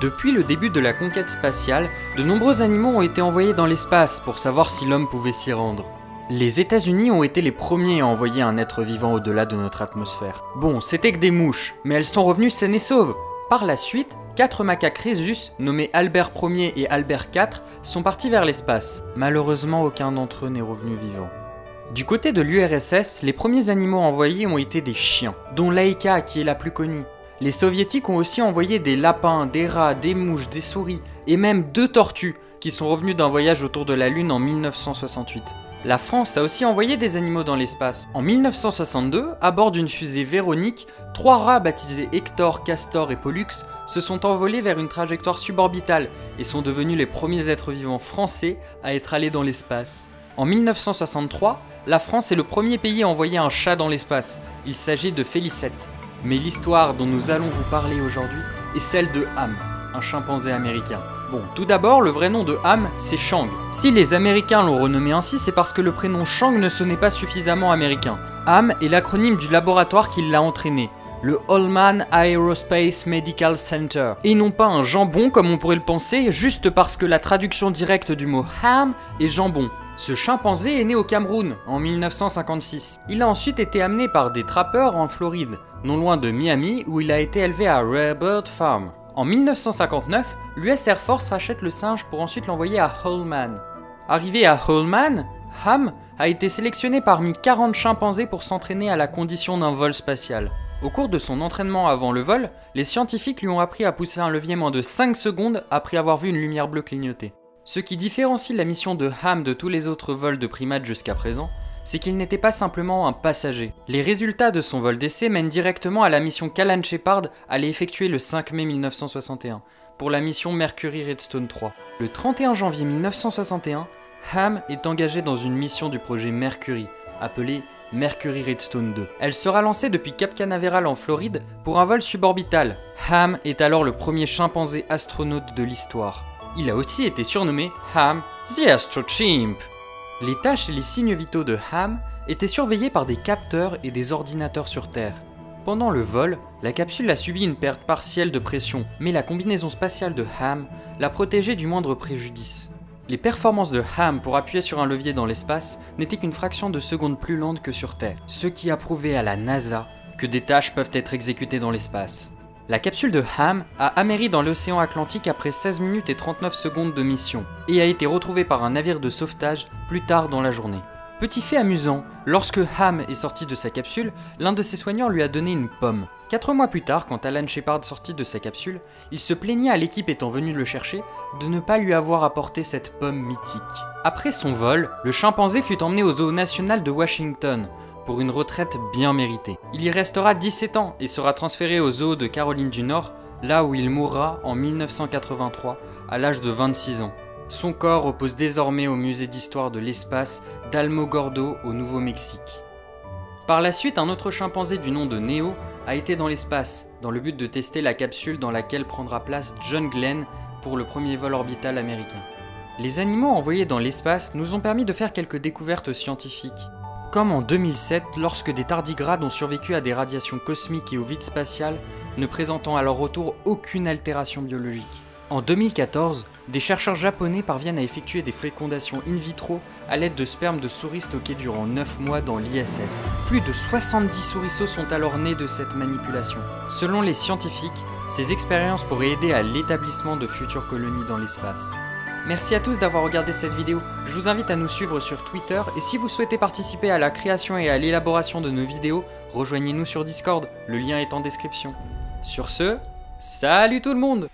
Depuis le début de la conquête spatiale, de nombreux animaux ont été envoyés dans l'espace pour savoir si l'homme pouvait s'y rendre. Les États-Unis ont été les premiers à envoyer un être vivant au-delà de notre atmosphère. Bon, c'était que des mouches, mais elles sont revenues saines et sauves. Par la suite, quatre macaques Rhesus, nommés Albert Ier et Albert IV, sont partis vers l'espace. Malheureusement, aucun d'entre eux n'est revenu vivant. Du côté de l'URSS, les premiers animaux envoyés ont été des chiens, dont Laika qui est la plus connue. Les soviétiques ont aussi envoyé des lapins, des rats, des mouches, des souris, et même deux tortues, qui sont revenus d'un voyage autour de la Lune en 1968. La France a aussi envoyé des animaux dans l'espace. En 1962, à bord d'une fusée Véronique, trois rats baptisés Hector, Castor et Pollux se sont envolés vers une trajectoire suborbitale et sont devenus les premiers êtres vivants français à être allés dans l'espace. En 1963, la France est le premier pays à envoyer un chat dans l'espace. Il s'agit de Félicette. Mais l'histoire dont nous allons vous parler aujourd'hui est celle de Ham, un chimpanzé américain. Bon, tout d'abord, le vrai nom de Ham, c'est Shang. Si les Américains l'ont renommé ainsi, c'est parce que le prénom Shang ne sonnait pas suffisamment américain. Ham est l'acronyme du laboratoire qui l'a entraîné, le Holman Aerospace Medical Center. Et non pas un jambon comme on pourrait le penser, juste parce que la traduction directe du mot ham est jambon. Ce chimpanzé est né au Cameroun en 1956. Il a ensuite été amené par des trappeurs en Floride, non loin de Miami où il a été élevé à Rarebird Farm. En 1959, l'US Air Force rachète le singe pour ensuite l'envoyer à Holman. Arrivé à Holman, Ham a été sélectionné parmi 40 chimpanzés pour s'entraîner à la condition d'un vol spatial. Au cours de son entraînement avant le vol, les scientifiques lui ont appris à pousser un levier moins de 5 secondes après avoir vu une lumière bleue clignoter. Ce qui différencie la mission de Ham de tous les autres vols de primates jusqu'à présent, c'est qu'il n'était pas simplement un passager. Les résultats de son vol d'essai mènent directement à la mission qu'Alan Shepard allait effectuer le 5 mai 1961, pour la mission Mercury Redstone 3. Le 31 janvier 1961, Ham est engagé dans une mission du projet Mercury, appelée Mercury Redstone 2. Elle sera lancée depuis Cap Canaveral en Floride pour un vol suborbital. Ham est alors le premier chimpanzé astronaute de l'histoire. Il a aussi été surnommé Ham the Astro Chimp. Les tâches et les signes vitaux de Ham étaient surveillés par des capteurs et des ordinateurs sur Terre. Pendant le vol, la capsule a subi une perte partielle de pression, mais la combinaison spatiale de Ham l'a protégée du moindre préjudice. Les performances de Ham pour appuyer sur un levier dans l'espace n'étaient qu'une fraction de seconde plus lente que sur Terre, ce qui a prouvé à la NASA que des tâches peuvent être exécutées dans l'espace. La capsule de Ham a améri dans l'océan Atlantique après 16 minutes et 39 secondes de mission et a été retrouvée par un navire de sauvetage plus tard dans la journée. Petit fait amusant, lorsque Ham est sorti de sa capsule, l'un de ses soignants lui a donné une pomme. Quatre mois plus tard, quand Alan Shepard sortit de sa capsule, il se plaignait à l'équipe étant venue le chercher de ne pas lui avoir apporté cette pomme mythique. Après son vol, le chimpanzé fut emmené au zoo national de Washington, pour une retraite bien méritée. Il y restera 17 ans et sera transféré au zoo de Caroline du Nord, là où il mourra en 1983 à l'âge de 26 ans. Son corps repose désormais au musée d'histoire de l'espace d'Almogordo au Nouveau-Mexique. Par la suite, un autre chimpanzé du nom de Neo a été dans l'espace, dans le but de tester la capsule dans laquelle prendra place John Glenn pour le premier vol orbital américain. Les animaux envoyés dans l'espace nous ont permis de faire quelques découvertes scientifiques, comme en 2007 lorsque des tardigrades ont survécu à des radiations cosmiques et au vide spatial, ne présentant à leur retour aucune altération biologique. En 2014, des chercheurs japonais parviennent à effectuer des fécondations in vitro à l'aide de sperme de souris stockés durant 9 mois dans l'ISS. Plus de 70 souriceaux sont alors nés de cette manipulation. Selon les scientifiques, ces expériences pourraient aider à l'établissement de futures colonies dans l'espace. Merci à tous d'avoir regardé cette vidéo. Je vous invite à nous suivre sur Twitter et si vous souhaitez participer à la création et à l'élaboration de nos vidéos, rejoignez-nous sur Discord, le lien est en description. Sur ce, salut tout le monde